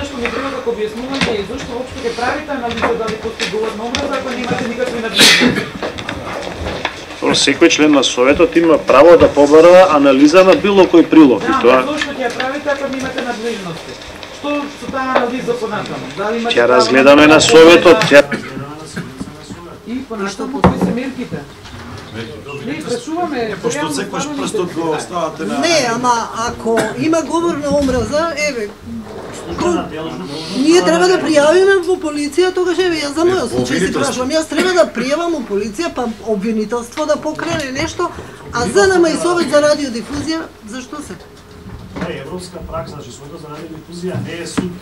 нешто ми треба како објаснување и зашто воопшто ќе правите анализа дали постои говор на омраза ако немате никакви надлежности. Тоа секој член на советот има право да побара анализа на било кој прилог и Да, тоа ама зашто ќе ја правите ако немате надлежности? Што со таа анализа понатаму? Дали имате ќе разгледаме да на советот, ќе И понатаму кои се мерките? Не, прашуваме. Пошто секојаш станување прстот го мерките. ставате на... Не, ама ако има говор на омраза, еве, ние треба да пријавиме во полиција, тогаш еве, јас за мојот случај си прашувам, јас треба да пријавам во полиција, па обвинителство да покрене нешто, а ЗНМ и Совет за радиодифузија, зашто се? Тоа е европска пракса, значи Советот за радиодифузија не е суд.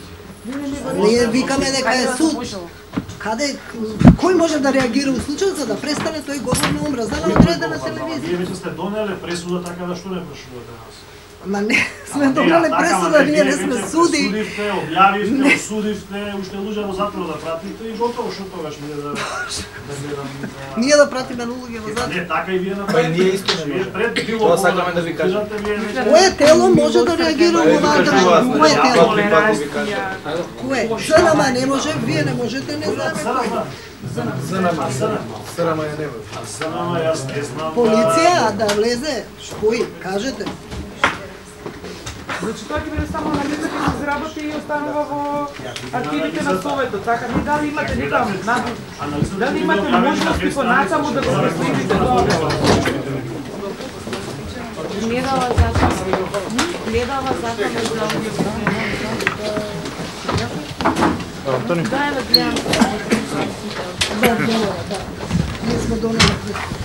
Ние викаме дека е суд. Каде, кој може да реагира у случај за да престане тој говор на омраза на одредена телевизија? Вие веќе сте донеле пресуда, така да што не прашувате нас? Ма не, сме добрале така, ама пресуда, ние не сме суди. Судивте, објавивте, осудивте, уште луѓе во затвор да пратите и готово, што тогаш ние да да гледам. да- Ние да пратиме луѓе во Па затвор. Не, така и вие Па и направите. ние исто не пред било Тоа сакаме да ви веќе- Кое тело може да реагира Ајде, оваа држава? Кое да, тело? кажам. Кое? ЗНМ не може, вие не можете, не знаеме кој. СНМ, СНМ ја не може. Само јас не знам. Полиција да влезе, кој? Кажете. Значи тоа ќе биде само анализа ќе се изработи и останува во архивите на Советот. Така, не дали имате нека. Дали имате можности понатаму да го проследите тоа? гледала закон, гледала закон за Антони. Да, ево гледам. Да, да, да. Ние сме донели.